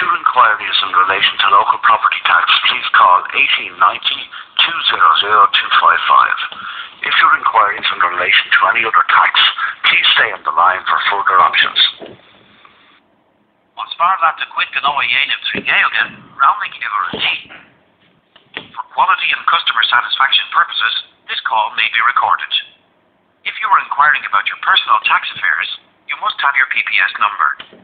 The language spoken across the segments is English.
your inquiry is in relation to local property tax, please call 1890 200 255. If your inquiry is in relation to any other tax, please stay on the line for further options. Ons waar laat de kwik en oe jen of again, rounding ever a D. For quality and customer satisfaction purposes, this call may be recorded. If you are inquiring about your personal tax affairs, you must have your PPS number.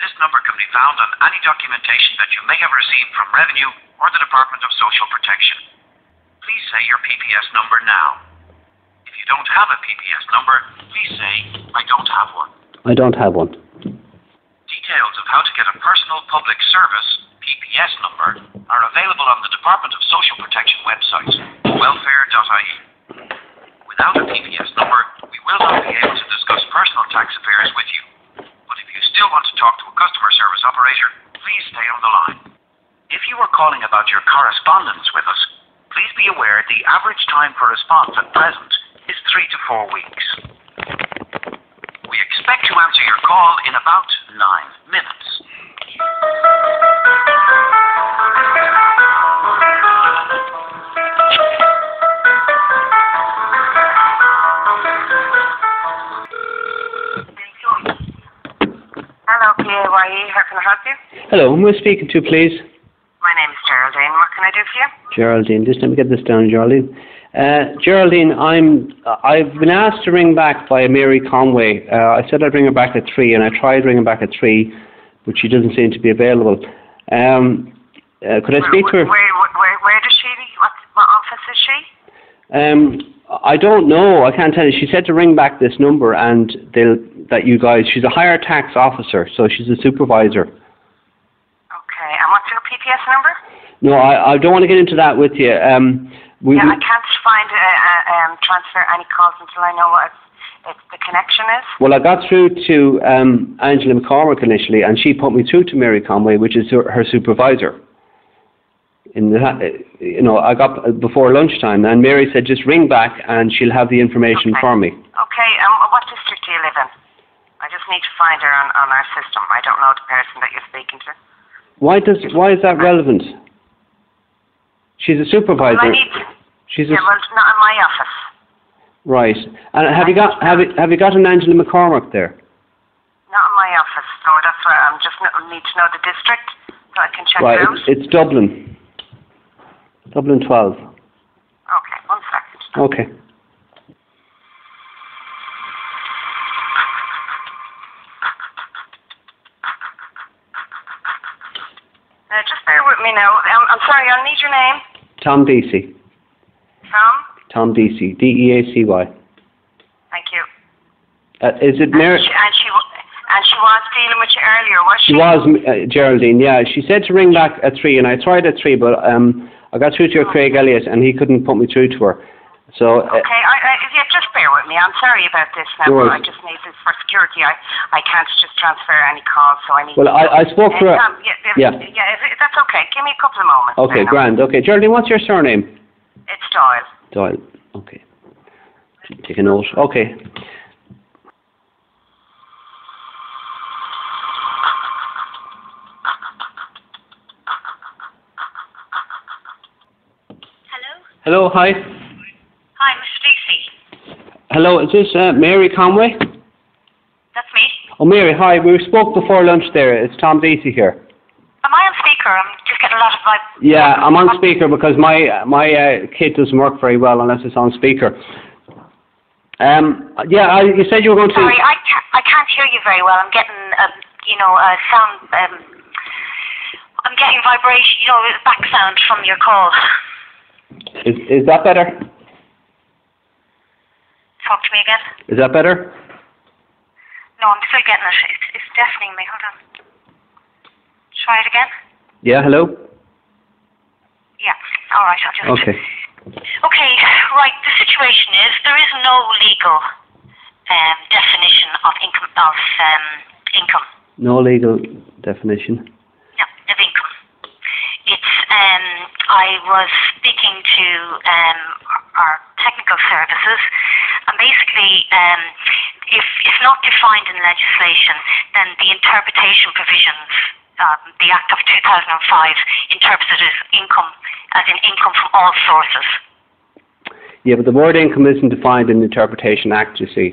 This number can be found on any documentation that you may have received from Revenue or the Department of Social Protection. Please say your PPS number now. If you don't have a PPS number, please say, I don't have one. I don't have one. Details of how to get a personal public service, PPS number, are available on the Department of Social Protection website, welfare.ie. Without a PPS number, we will not be able to discuss personal tax affairs with you. But if you still want to talk to a customer operator, please stay on the line. If you are calling about your correspondence with us, please be aware the average time for response at present is three to four weeks. We expect to answer your call in about nine minutes. Hello, who am I speaking to, please? My name is Geraldine. What can I do for you? Geraldine. Just let me get this down, Geraldine. Uh, Geraldine, I'm. I've been asked to ring back by Mary Conroy. Uh, I said I'd ring her back at three, and I tried ringing back at three, but she doesn't seem to be available. Um, uh, could I speak to her? where, where, where does she? What, what office is she? Um, I don't know. I can't tell you. She said to ring back this number, and they'll that you guys. She's a higher tax officer, so she's a supervisor. Okay. And what's your PPS number? No, I, I don't want to get into that with you. Um, we, yeah, I can't find uh, uh, um, transfer any calls until I know what it's, it's the connection is. Well, I got through to um, Angela McCormick initially, and she put me through to Mary Conroy, which is her, her supervisor. In the, you know, I got before lunchtime, and Mary said just ring back, and she'll have the information Okay. for me. Okay. Um, what district do you live in? I just need to find her on, on our system. I don't know the person that you're speaking to. Why does why is that relevant? She's a supervisor. Well, I need. She's a Yeah, well, it's not in my office. right. And have you got have you, have you got an Angela McCormick there? Not in my office, so that's why I'm just need to know the district so I can check Right. it out. It's, it's Dublin. Dublin twelve. Okay, one second. Okay. Uh, just bear with me now. Um, I'm sorry, I'll need your name. Tom Deacy. Tom? Tom Deacy. D E A C Y. Thank you. Uh, is it And Mary? she, and she and she was dealing with you earlier, was she? She was uh, Geraldine. Yeah, she said to ring back at three, and I tried at three, but um, I got through to Craig Elliott, and he couldn't put me through to her. So uh, Okay, I, I, yeah, just bear with me. I'm sorry about this now. No but I just need this for security. I, I can't just transfer any calls, so I need. Well, I- I spoke to Uh, her- yeah, yeah. yeah, if, if that's okay. Give me a couple of moments. okay, there now. grand. Okay, Geraldine, what's your surname? It's Doyle. Doyle. Okay. Take a note. Okay. Hello? Hello. Hi. Hi, Miss Lucy. Hello. Is this uh, Mary Conroy? That's me. Oh, Mary. Hi. We spoke before lunch. There. It's Tom Deacy here. Am I on speaker? I'm just getting a lot of vibe. Yeah, I'm on speaker because my my uh, kit doesn't work very well unless it's on speaker. Um, yeah, I, you said you were going to. Sorry, I can't, I can't hear you very well. I'm getting, um, you know, a sound. Um, I'm getting vibration, you know, back sound from your call. Is is that better? Talk to me again. Is that better? No, I'm still getting it. It's, it's deafening me. Hold on. Try it again. Yeah. Hello. Yeah. All right. I'll just. Okay. Okay, right. The situation is there is no legal um, definition of income of um, income. No legal definition. No, of income. It's um, I was speaking to um, our technical services, and basically, um, if it's not defined in legislation, then the interpretation provisions um, the Act of 2005 interprets it as income, as in income from all sources. Yeah, but the word income isn't defined in the Interpretation Act, you see.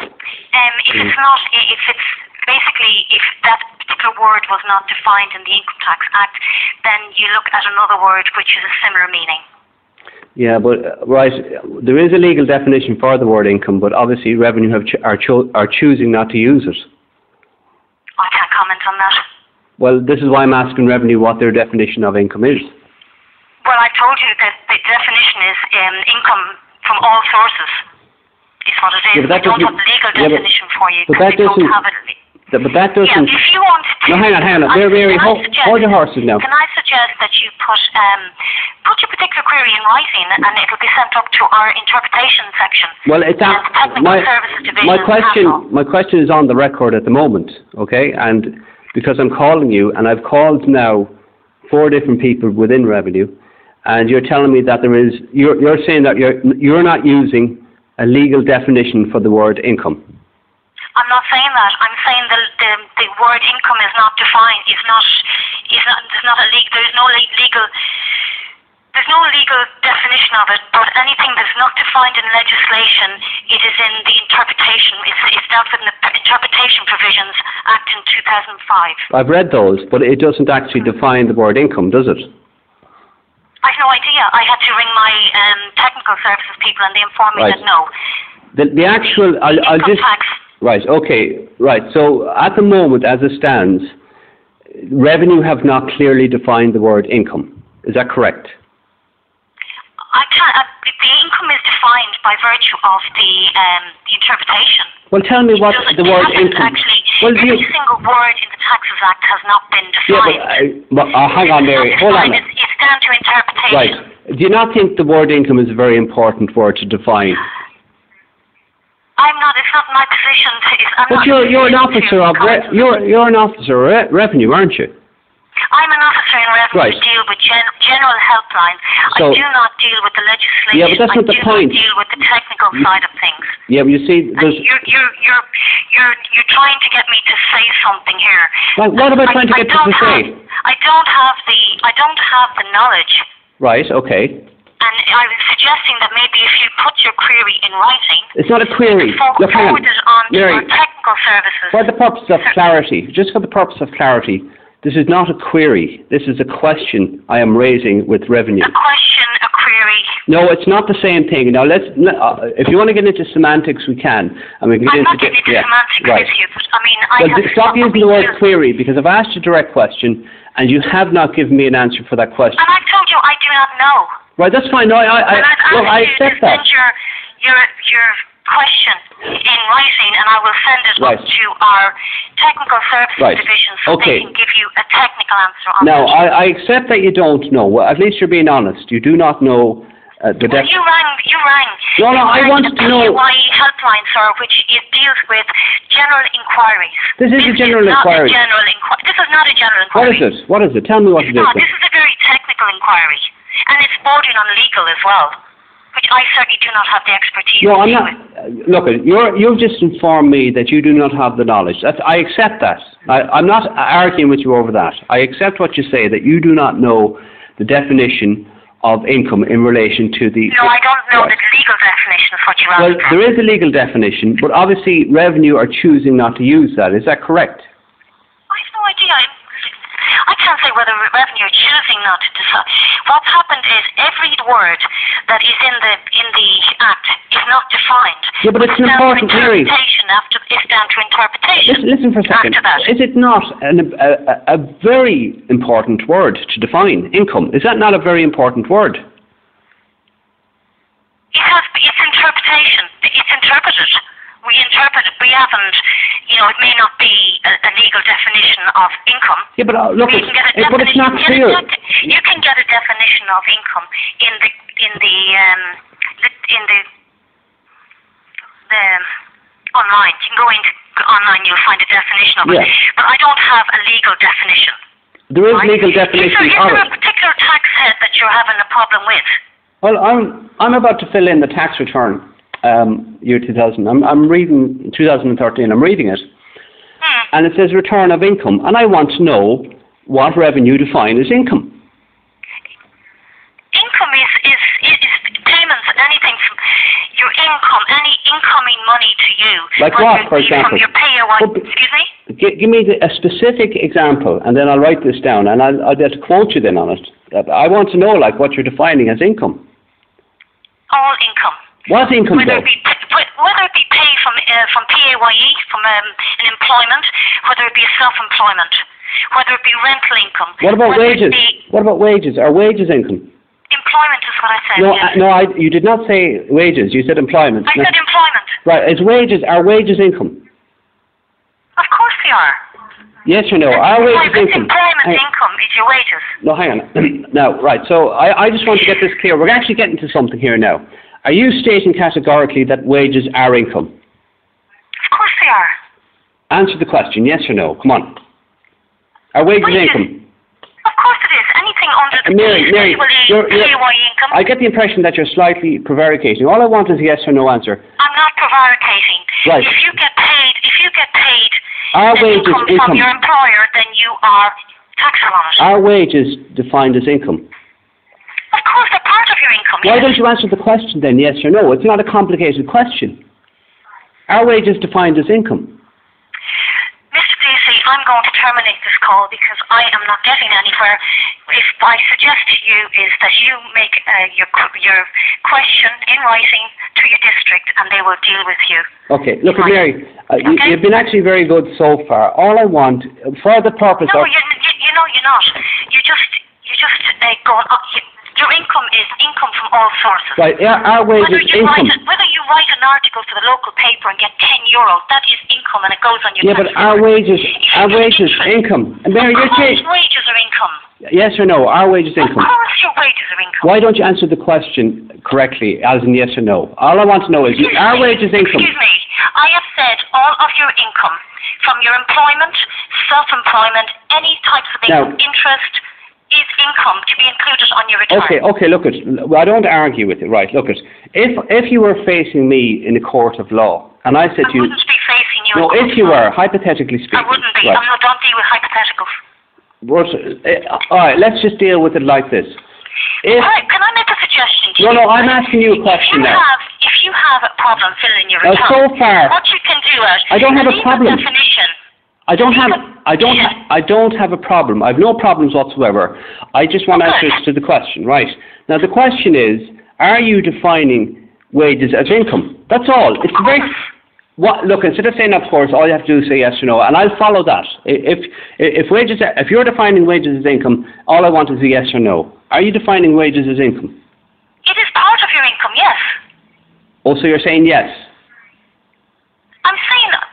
Um, if it's not, if it's basically, if that particular word was not defined in the Income Tax Act, then you look at another word which is a similar meaning. Yeah, but, uh, right, there is a legal definition for the word income, but obviously revenue have ch- are, cho- are choosing not to use it. I can't comment on that. Well, this is why I'm asking revenue what their definition of income is. Well, I told you that the definition is um, income from all sources. Is what it is. Yeah, but that we don't have a legal yeah, but- definition for you because we don't have it. But that Yeah, doesn't... if you want to... No, hang on, hang on. Mary, Mary, hold, suggest- hold your horses now. Can I suggest that you put um, put your particular query in writing and it will be sent up to our interpretation section. Well, it's technical my, services division my question, my question is on the record at the moment, okay? And because I'm calling you, and I've called now four different people within revenue, and you're telling me that there is, you're, you're saying that you're, you're not using a legal definition for the word income. I'm not saying that. I'm saying the the, the word income is not defined. Is not is not there's not a legal. There's no legal. There's no legal definition of it, but anything that's not defined in legislation, it is in the interpretation. It's, it's dealt with in the Interpretation Provisions Act in 2005. I've read those, but it doesn't actually define the word income, does it? I've no idea. I had to ring my um, technical services people, and they informed me Right. that no. The, the actual, I'll, I'll just, tax. Right, okay, right. So at the moment, as it stands, revenue have not clearly defined the word income. Is that correct? I can't. Uh, the income is defined by virtue of the um, the interpretation. Well, tell me what the word income. Actually, Well, every you- single word in the Taxes Act has not been Yeah, defined. I, but uh, hang on, Mary. Hold on. It's, it's down to interpretation. Right. Do you not think the word income is a very important word to define? I'm not. It's not my position to. It's, I'm But not you're you're an officer of re- you're you're an officer of re- revenue, aren't you? I'm an officer in revenue Right. to deal with gen- general helpline. So- I do not deal with the legislation. Yeah, but that's I the do point. not deal with the technical side of things. Yeah, but you see, And there's you're, you're, you're, you're, you're trying to get me to say something here. Like, what am I trying to get you to don't say? I don't have the, I don't have the knowledge. right. Okay, And I was suggesting that maybe if you put your query in writing, it's not a query. for- Look, hang on, forward it on to Mary. our technical services. For the purpose of clarity, just for the purpose of clarity, this is not a query. This is a question I am raising with revenue. A question, a query. No, it's not the same thing. Now, let's. let- Uh, if you want to get into semantics, we can, and we can get I'm into. not getting into yeah, semantics right. with you, but I mean, I Well, have d- stop using the word query because I've asked you a direct question and you have not given me an answer for that question. And I told you I do not know. Right, that's fine. No, I, I, I've I look, I you to accept that. send your, your, your question in writing, and I will send it Right. to our technical services Right. division so Okay. they can give you a technical answer on Now, it. I, I accept that you don't know. Well, at least you're being honest. You do not know uh, the Well, you rang, you rang. No, no, I wanted to know- PAYE helpline, sir, which it deals with general inquiries. This is a general not inquiry. A general inqui- this is not a general inquiry. What is it? What is it? Tell me what it is. No, this is a very technical inquiry, bordering on legal as well, which I certainly do not have the expertise No, I'm not. with. Look, you're, you've just informed me that you do not have the knowledge. That's, I accept that. I, I'm not arguing with you over that. I accept what you say, that you do not know the definition of income in relation to the... No, I don't know Right. the legal definition of what you're Well, there is a legal definition, but obviously revenue are choosing not to use that. Is that correct? I have no idea. I, I can't say whether re- revenue choosing not to decide. What's happened is every word that is in the in the act is not defined. Yeah, but it's an down to important interpretation after it's down to interpretation. Listen, listen for a second. After that. Is it not an, a, a, a very important word to define income? Is that not a very important word? It has it's interpretation. It's interpreted. We interpret it. We haven't, you know, it may not be a, a legal definition of income. Yeah, but uh, look, you it's, can get a it- but it's not definition- clear. You can, get, you can get a definition of income in the in the um in the the online. You can go into online. You'll find a definition of Yeah. it. But I don't have a legal definition. There is right? legal Is there, definition is there a particular tax head that you're having a problem with? Well, I'm I'm about to fill in the tax return, um, year 2000. I'm I'm reading 2013. I'm reading it, Hmm. and it says return of income, and I want to know what revenue define as income. Income is, is, is, is payments, anything from your income, any incoming money to you. Like what, for example? From your PAY, Well, excuse me? G- give me the, a specific example, and then I'll write this down, and I'll, I'll to quote you then on it. I want to know, like, what you're defining as income. All income. What income, Whether it be wh- whether it be paid from uh, from PAYE from um, an employment, whether it be self-employment, whether it be rental income. What about wages? What about wages? Are wages income? employment is what I said. No, yes. uh, no, I, you did not say wages. You said employment. I No. said employment. Right, is wages, are wages income? Of course they are. Yes or no? Are wages Employment- income? Employment Hang- income is your wages. No, hang on. now, right, so I, I just want to get this clear. We're actually getting to something here now. Are you stating categorically that wages are income? Of course they are. Answer the question, yes or no? Come on. Are wages Wages. income? Of course it is. Anything under the Mary, Mary, you're- you're- income. I get the impression that you're slightly prevaricating. All I want is a yes or no answer. I'm not prevaricating. Right. If you get paid, if you get paid an wages income, income? from your employer, then you are taxable on it. Are wages defined as income? Of course, they're part of your income. Why yes. don't you answer the question then, yes or no? It's not a complicated question. Are wages defined as income? Mr. Deacy, I'm going to terminate this call because I am not getting anywhere. If I suggest to you is that you make uh, your your question in writing to your district, and they will deal with you. Okay, look Right. Mary, uh, you, Okay. you've been actually very good so far. All I want, for the purpose No, of... you, you, you know you're not. You just you just uh, going up. You, your income is income from all sources. Right, are, are Whether wages you, write income? a, whether you write an article for the local paper and get 10 euros, that is income and it goes on your Yeah, but our wages, our wages interest- income? And Mary, of course wages are income. yes or no, Our wages Of income? course your wages are income. Why don't you answer the question correctly, as in yes or no? All I want to know is, Excuse are me, wages income? Excuse me. I have said all of your income, from your employment, self-employment, any types of Now- income, interest, is income to be included on your return. Okay, okay, look at, well, I don't argue with it, right, look at, if, if you were facing me in a court of law, and I said I you, wouldn't be facing you. no, in if you were, hypothetically speaking, I wouldn't be. right, I'm not, don't deal with hypotheticals. but, uh, all right, let's just deal with it like this. If, Right, can I make a suggestion to no, you? no, I'm asking you a question If you now. have, if you have a problem filling your return, so far, what you can do is I don't have a problem. definition. I don't have, I don't, ha- I don't have a problem. I've no problems whatsoever. I just want answers to the question, right? Now the question is, are you defining wages as income? That's all. It's very, what, look, instead of saying of course, all you have to do is say yes or no, and I'll follow that. If, if wages, if you're defining wages as income, all I want is a yes or no. Are you defining wages as income? It is part of your income, yes. Oh, so you're saying yes? I'm saying that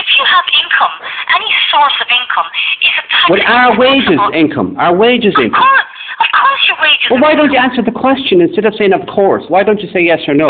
if you have income, any source of income is a tax. But are wages income? Are wages Of income? course, of course your wages Well, why don't you answer the question instead of saying of course? Why don't you say yes or no?